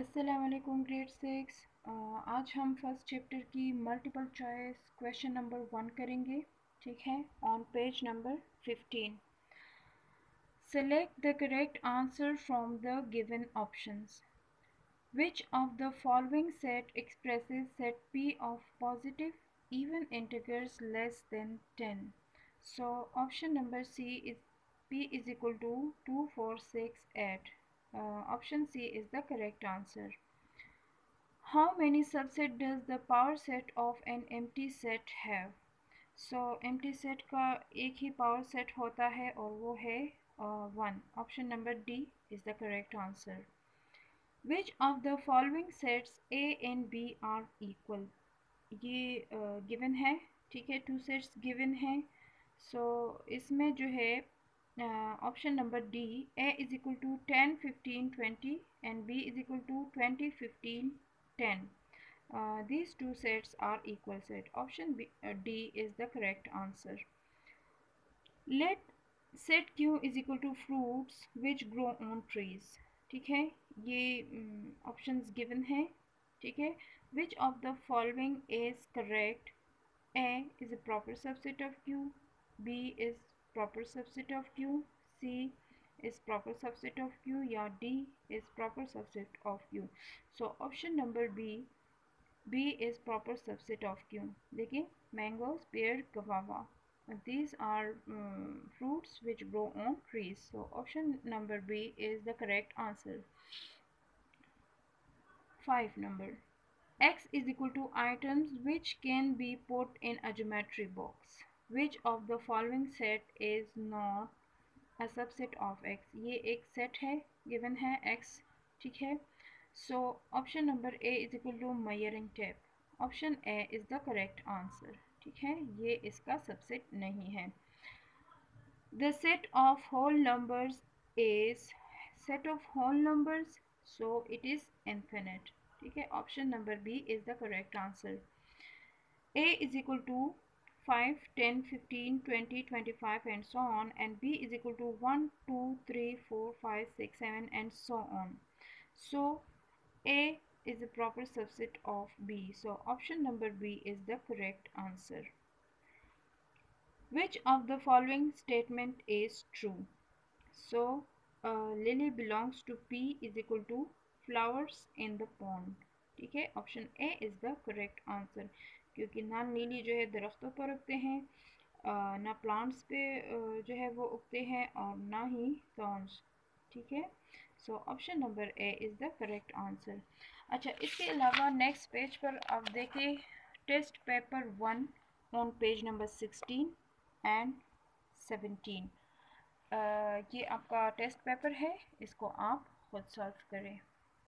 असलकुम grade six आज हम फ़र्स्ट चैप्टर की multiple choice question number one करेंगे, ठीक है? On page number fifteen select the correct answer from the given option which of the following set express set P of positive even integrals less than ten so option number C is P is equal to two four six eight option C is the correct answer. How many subset does the power set of an empty set have? So empty set का एक ही power set होता है और वो है one. Option number D is the correct answer. Which of the following sets A and B are equal? ये uh, given है ठीक है two sets given है so इसमें जो है option number D A is equal to ten fifteen twenty and B is equal to twenty fifteen ten these two sets are equal set option D is the correct answer let set Q is equal to fruits which grow on trees ठीक है? ये option given है. ठीक है? Which of the following is correct A is a proper subset of Q B is proper subset of Q, C is proper subset of Q या D is proper subset of Q. So option number B, B is proper subset of Q. देखिए mangoes, pear, guava. These are um, fruits which grow on trees. So option number B is the correct answer. 5 number. X is equal to items which can be put in a geometry box. which of the following set is not a subset of X ये एक set है given है X ठीक है? So option number A is equal to measuring tape option A is the correct answer ठीक है? ये इसका सबसेट नहीं है. The set of whole numbers is set of whole numbers so it is infinite ठीक है? Option number B is the correct answer A is equal to 5, 10, 15, 20, 25 and so on and b is equal to 1, 2, 3, 4, 5, 6, 7 and so on. So a is a proper subset of b. So option number b is the correct answer. Which of the following statement is true? So uh, lily belongs to p is equal to flowers in the pond. Okay, option A is the correct answer. क्योंकि ना लीली जो है दरख्तों पर उगते हैं ना plants पे जो है वो उगते हैं और ना ही थॉर्न्स ठीक है? So option number A is the correct answer अच्छा इसके अलावा नेक्स्ट पेज पर आप देखें test paper one on page number sixteen and seventeen ये आपका टेस्ट पेपर है, इसको आप खुद सॉल्व करें।